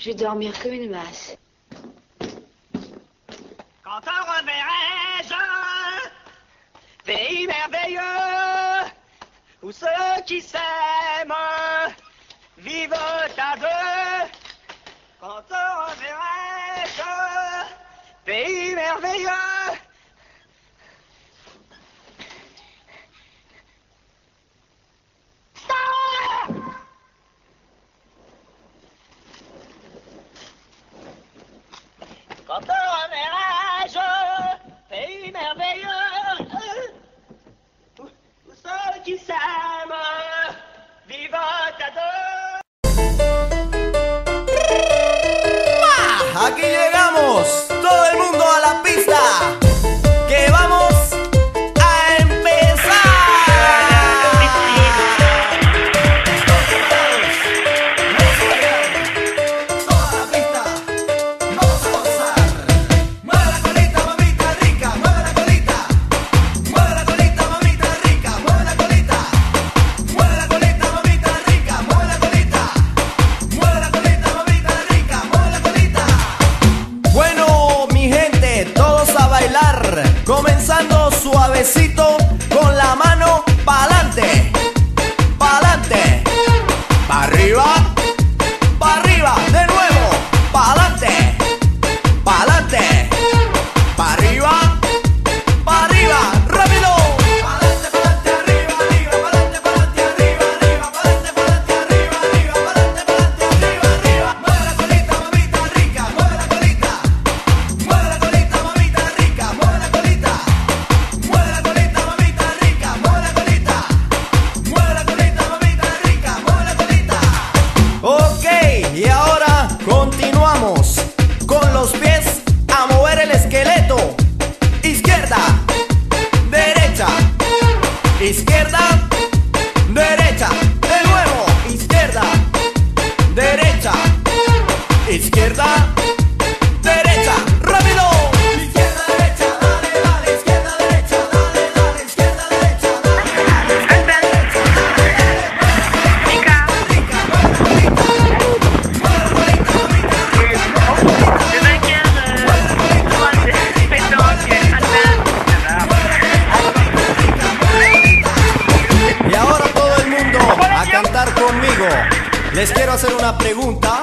Je vais dormir comme une masse. Quand on reverrai-je pays merveilleux où ceux qui s'aiment vivent à deux? Quand on reverrai-je pays merveilleux Aquí llegamos, todo el mundo a la pista. necesito con los pies a mover el esqueleto. Izquierda, derecha, izquierda, les quiero hacer una pregunta.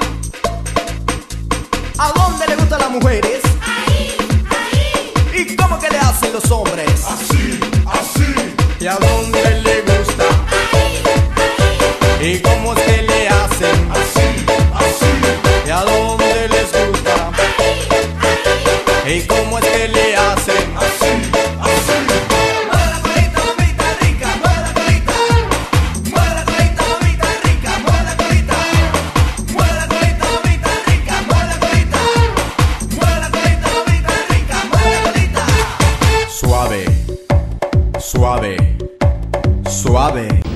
¿A dónde le gustan las mujeres? Ahí, ahí. ¿Y cómo que le hacen los hombres? Así, así. ¿Y a dónde? suave.